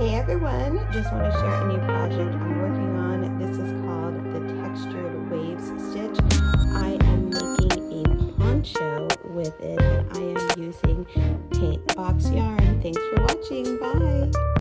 Hey everyone, just want to share a new project I'm working on. This is called the Textured Waves Stitch. I am making a poncho with it and I am using Paintbox yarn. Thanks for watching. Bye!